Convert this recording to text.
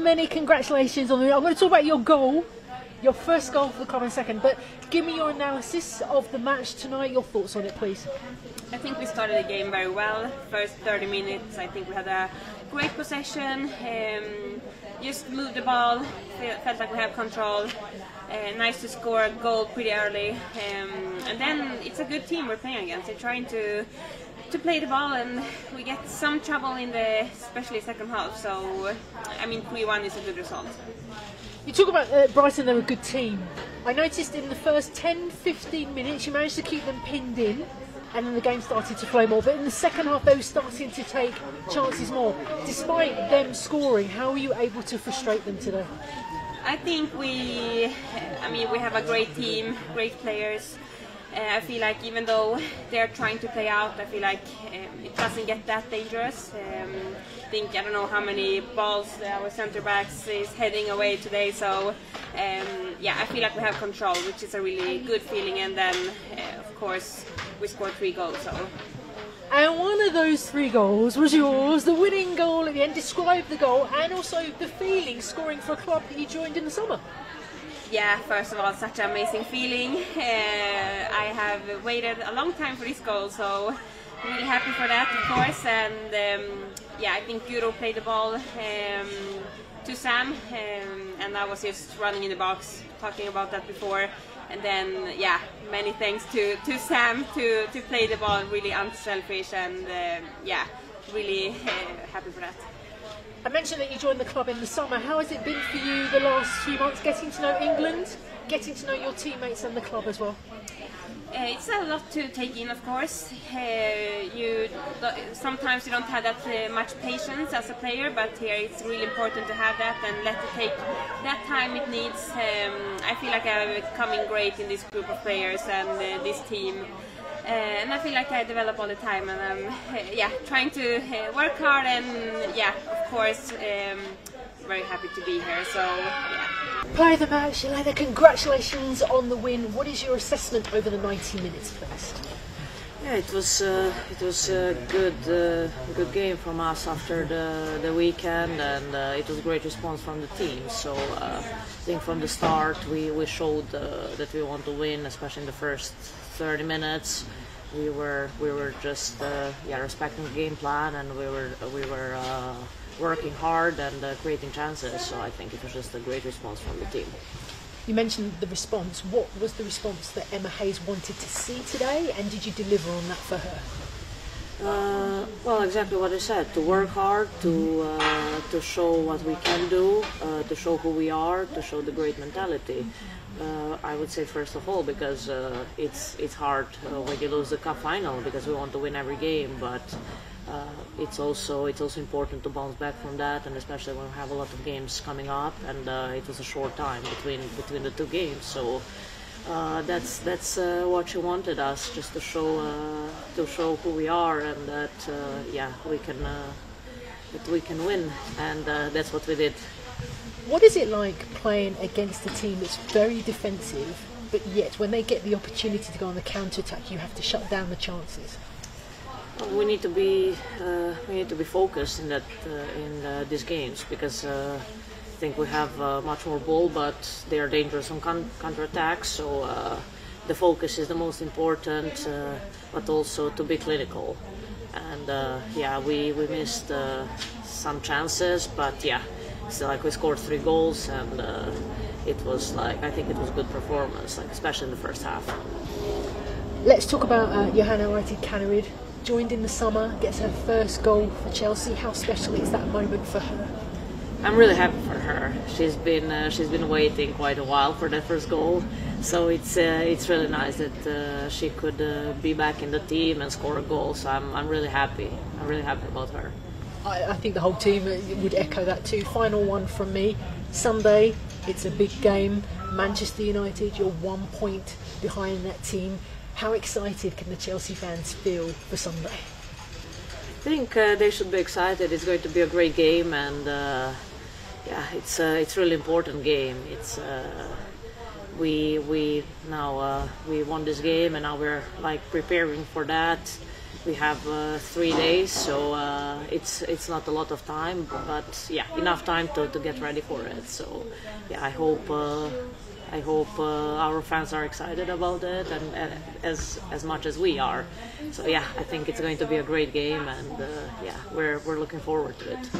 many congratulations on the. I'm going to talk about your goal, your first goal for the a second. But give me your analysis of the match tonight. Your thoughts on it, please. I think we started the game very well. First 30 minutes, I think we had a great possession. Um, just moved the ball, felt like we have control. Uh, nice to score a goal pretty early, um, and then it's a good team we're playing against. They're trying to to play the ball, and we get some trouble in the especially second half. So, I mean, 3-1 is a good result. You talk about uh, Brighton; they're a good team. I noticed in the first 10-15 minutes you managed to keep them pinned in and then the game started to flow more. But in the second half, they were starting to take chances more. Despite them scoring, how were you able to frustrate them today? I think we, I mean, we have a great team, great players. Uh, I feel like even though they're trying to play out, I feel like um, it doesn't get that dangerous. Um, I think I don't know how many balls our centre backs is heading away today. So um, yeah, I feel like we have control, which is a really good feeling. And then uh, of course we scored three goals. So. And one of those three goals was yours, the winning goal at the end. Describe the goal and also the feeling scoring for a club that you joined in the summer. Yeah, first of all, such an amazing feeling. Uh, I have waited a long time for this goal, so really happy for that, of course. And um, yeah, I think Guro played the ball um, to Sam, um, and I was just running in the box, talking about that before. And then, yeah, many thanks to, to Sam to, to play the ball really unselfish, and uh, yeah, really uh, happy for that. I mentioned that you joined the club in the summer. How has it been for you the last few months, getting to know England, getting to know your teammates and the club as well? Uh, it's a lot to take in, of course. Uh, you sometimes you don't have that uh, much patience as a player, but here it's really important to have that and let it take that time it needs. Um, I feel like I'm coming great in this group of players and uh, this team. Uh, and I feel like I develop all the time, and I'm yeah trying to work hard, and yeah, of course, um, very happy to be here. So yeah. Play the match, Jelena. Congratulations on the win. What is your assessment over the 90 minutes, please? Yeah, it was uh, it was a good uh, good game from us after the the weekend, and uh, it was a great response from the team. So I think from the start we we showed that we want to win, especially in the first 30 minutes. We were we were just uh, yeah respecting the game plan and we were we were uh, working hard and uh, creating chances. So I think it was just a great response from the team. You mentioned the response. What was the response that Emma Hayes wanted to see today, and did you deliver on that for her? Uh, well, exactly what I said. To work hard, to uh, to show what we can do, uh, to show who we are, to show the great mentality. Uh, I would say first of all because uh, it's it's hard uh, when you lose the cup final because we want to win every game, but it's also it's also important to bounce back from that, and especially when we have a lot of games coming up, and it was a short time between between the two games, so. Uh, that's that's uh, what she wanted us just to show uh, to show who we are and that yeah we can that we can win and that's what we did. What is it like playing against a team that's very defensive, but yet when they get the opportunity to go on the counter attack, you have to shut down the chances? We need to be uh, we need to be focused in that uh, in these games because I think we have uh, much more ball, but they are dangerous on con- counter attacks. So uh, the focus is the most important, uh, but also to be clinical. And uh, yeah, we we missed uh, some chances, but yeah, it's like we scored three goals, and uh, it was like I think it was a good performance, like especially in the first half. Let's talk about uh, Johanna Kaneryd Joined in the summer, gets her first goal for Chelsea. How special is that moment for her? I'm really happy for her. She's been uh, she's been waiting quite a while for that first goal, so it's uh, it's really nice that uh, she could uh, be back in the team and score a goal. So I'm I'm really happy. I'm really happy about her. I, I think the whole team would echo that too. Final one from me. Sunday, it's a big game. Manchester United, you're one point behind that team. How excited can the Chelsea fans feel for Sunday? I think uh, they should be excited. It's going to be a great game, and yeah, it's a uh, it's really important game. It's uh, we we now uh, we won this game and now we're like preparing for that. we have uh, three days, so uh, it's it's not a lot of time, but yeah, enough time to, to get ready for it. So yeah, I hope. I hope uh, our fans are excited about it, and, and as as much as we are. So yeah, I think it's going to be a great game, and uh, yeah, we're we're looking forward to it.